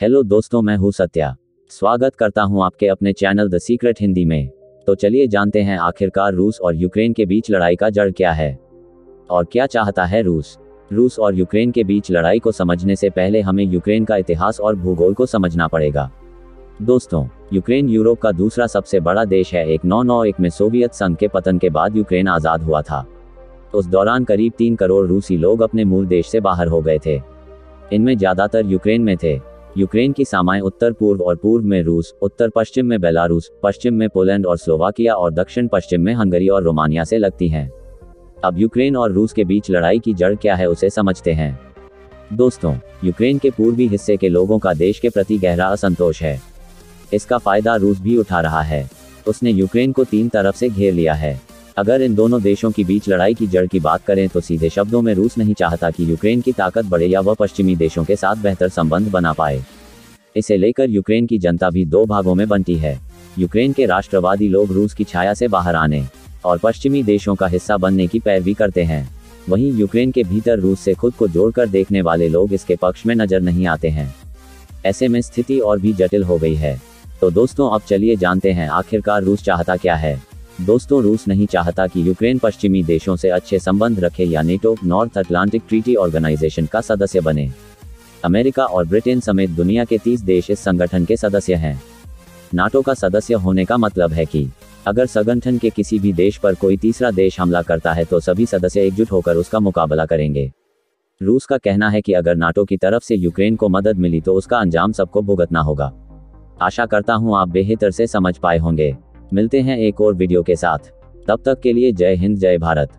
Hello दोस्तों, मैं हूँ सत्या। स्वागत करता हूँ आपके अपने चैनल द सीक्रेट हिंदी में। तो चलिए जानते हैं आखिरकार रूस और यूक्रेन के बीच लड़ाई का जड़ क्या है। और क्या चाहता है रूस? रूस और यूक्रेन के बीच लड़ाई को समझने से पहले हमें यूक्रेन का इतिहास और भूगोल को समझना पड़ेगा। दोस्तों, यूक्रेन यूरोप का दूसरा सबसे बड़ा देश है। एक नौ नौ एक में सोवियत संघ के पतन के बाद यूक्रेन आज़ाद हुआ था। उस दौरान करीब तीन करोड़ रूसी लोग अपने मूल देश से बाहर हो गए थे। इनमें ज़्यादातर यूक्रेन में थे। यूक्रेन की सामाएँ उत्तर पूर्व और पूर्व में रूस, उत्तर पश्चिम में बेलारूस, पश्चिम में पोलैंड और स्लोवाकिया और दक्षिण पश्चिम में हंगरी और रोमानिया से लगती हैं। अब यूक्रेन और रूस के बीच लड़ाई की जड़ क्या है उसे समझते हैं। दोस्तों, यूक्रेन के पूर्वी हिस्से के लोगों का देश के प्रति गहरा असंतोष है। इसका फ़ायदा रूस भी उठा रहा है। उसने यूक्रेन को तीन तरफ़ से घेर लिया है। अगर इन दोनों देशों के बीच लड़ाई की जड़ की बात करें तो सीधे शब्दों में रूस नहीं चाहता कि यूक्रेन की ताकत बढ़े या वह पश्चिमी देशों के साथ बेहतर संबंध बना पाए। इसे लेकर यूक्रेन की जनता भी दो भागों में बनती है। यूक्रेन के राष्ट्रवादी लोग रूस की छाया से बाहर आने और पश्चिमी देशों का हिस्सा बनने की पैरवी करते हैं। वहीं यूक्रेन के भीतर रूस से खुद को जोड़कर देखने वाले लोग इसके पक्ष में नज़र नहीं आते हैं। ऐसे में स्थिति और भी जटिल हो गई है। तो दोस्तों, अब चलिए जानते हैं आखिरकार रूस चाहता क्या है। दोस्तों, रूस नहीं चाहता कि यूक्रेन पश्चिमी देशों से अच्छे संबंध रखे या NATO North Atlantic Treaty Organization का सदस्य बने। अमेरिका और ब्रिटेन समेत दुनिया के 30 देश इस संगठन के सदस्य हैं। नाटो का सदस्य होने का मतलब है कि, अगर संगठन के किसी भी देश पर कोई तीसरा देश हमला करता है तो सभी सदस्य एकजुट होकर उसका मुकाबला करेंगे। रूस का कहना है कि अगर नाटो की तरफ़ से यूक्रेन को मदद मिली तो उसका अंजाम सबको भुगतना होगा। आशा करता हूँ आप बेहतर से समझ पाए होंगे। मिलते हैं एक और वीडियो के साथ। तब तक के लिए जय हिंद, जय भारत।